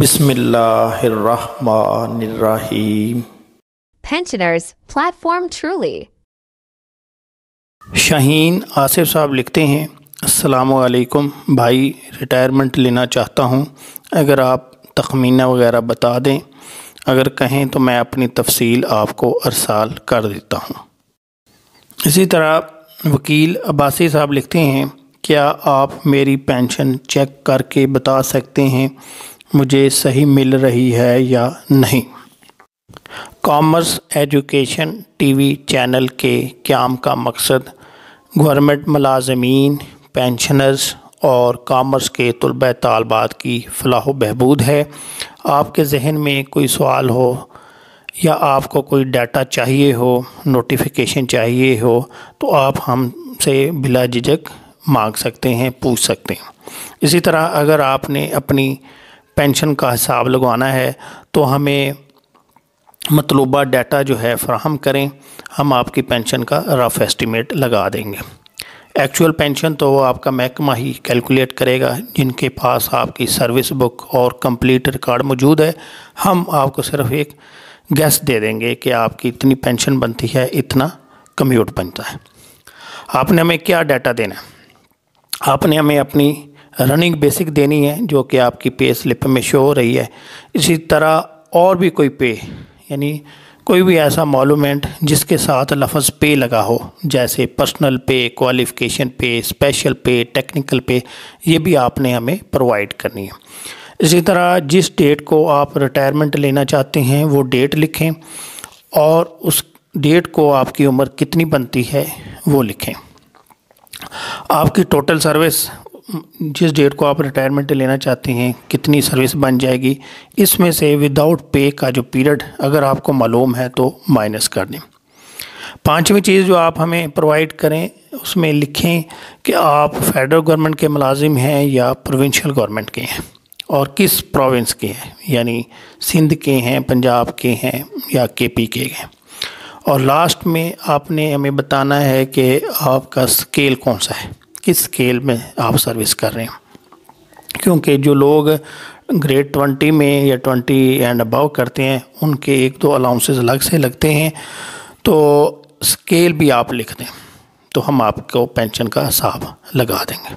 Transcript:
बिस्मिल्लाहिर्रहमानिर्रहीम। Pensioners Platform Truly. Shaheen Asif साहब लिखते हैं असलकुम भाई रिटायरमेंट लेना चाहता हूँ। अगर आप तखमीना वगैरह बता दें अगर कहें तो मैं अपनी तफसील आपको अरसाल कर देता हूँ। इसी तरह वकील अब्बासी साहब लिखते हैं क्या आप मेरी पेंशन चेक करके बता सकते हैं मुझे सही मिल रही है या नहीं? कॉमर्स एजुकेशन टीवी चैनल के क्याम का मकसद, गवर्नमेंट मुलाजमीन, पेंशनर्स और कॉमर्स के तलब तलबात की फ़लाह बहबूद है। आपके जहन में कोई सवाल हो या आपको कोई डाटा चाहिए हो, नोटिफिकेशन चाहिए हो तो आप हमसे बिला झिझक मांग सकते हैं, पूछ सकते हैं। इसी तरह अगर आपने अपनी पेंशन का हिसाब लगवाना है तो हमें मतलूबा डाटा जो है फ्राहम करें, हम आपकी पेंशन का रफ़ एस्टीमेट लगा देंगे। एक्चुअल पेंशन तो वो आपका महकमा ही कैलकुलेट करेगा, जिनके पास आपकी सर्विस बुक और कंप्लीट रिकॉर्ड मौजूद है, हम आपको सिर्फ़ एक गैस दे देंगे कि आपकी इतनी पेंशन बनती है, इतना कम्यूट बनता है। आपने हमें क्या डाटा देना है? आपने हमें अपनी रनिंग बेसिक देनी है, जो कि आपकी पे स्लिप में शो हो रही है। इसी तरह और भी कोई पे यानी कोई भी ऐसा मालूमेंट जिसके साथ लफ्ज़ पे लगा हो, जैसे पर्सनल पे क्वालिफ़िकेशन पे स्पेशल पे टेक्निकल पे ये भी आपने हमें प्रोवाइड करनी है। इसी तरह जिस डेट को आप रिटायरमेंट लेना चाहते हैं, वो डेट लिखें और उस डेट को आपकी उम्र कितनी बनती है, वो लिखें। आपकी टोटल सर्विस जिस डेट को आप रिटायरमेंट लेना चाहते हैं, कितनी सर्विस बन जाएगी, इसमें से विदाउट पे का जो पीरियड अगर आपको मालूम है तो माइनस कर दें। पांचवी चीज़ जो आप हमें प्रोवाइड करें, उसमें लिखें कि आप फेडरल गवर्नमेंट के मुलाजिम हैं या प्रोविंशियल गवर्नमेंट के हैं? और किस प्रोविंस के हैं? यानी सिंध के हैं, पंजाब के हैं या के पी के हैं? और लास्ट में आपने हमें बताना है कि आपका स्केल कौन सा है? किस स्केल में आप सर्विस कर रहे हैं? क्योंकि जो लोग ग्रेड ट्वेंटी में या ट्वेंटी एंड अबव करते हैं, उनके एक दो अलाउंसेस अलग से लगते हैं तो स्केल भी आप लिख दें तो हम आपको पेंशन का हिसाब लगा देंगे।